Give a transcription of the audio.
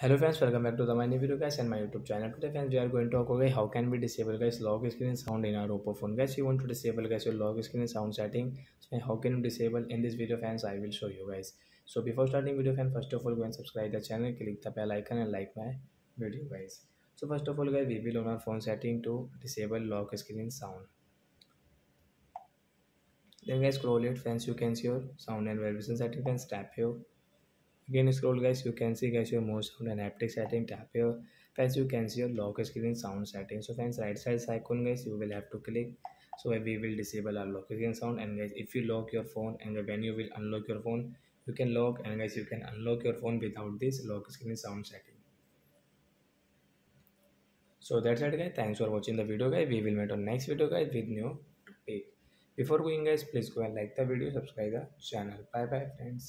Hello friends, welcome back to the my new video guys and my YouTube channel. Today friends, we are going to talk about how can we disable guys lock screen sound in our Oppo phone. Guys, you want to disable guys your lock screen sound setting, so how can you disable? In this video friends, I will show you guys. So before starting video friends, first of all go and subscribe the channel, click the bell icon and like my video guys. So first of all guys, we will on our phone setting to disable lock screen sound. Then guys, scroll it friends, you can see your sound and vibration setting. Friends, tap here again scroll guys you can see guys your mouse sound and haptic setting tap here as you can see your lock screen sound setting so friends right side icon guys you will have to click so we will disable our lock screen sound and guys if you lock your phone and when you will unlock your phone you can lock and guys you can unlock your phone without this lock screen sound setting so that's it guys thanks for watching the video guys we will meet on next video guys with new topic before going guys please go and like the video subscribe the channel bye bye friends